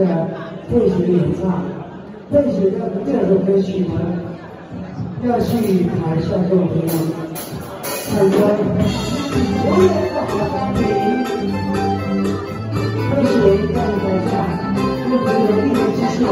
的配学演唱，配学的第二首歌曲呢，要去台下做朋友参观。我也不好当兵，配学在台下，又可以有一个机会。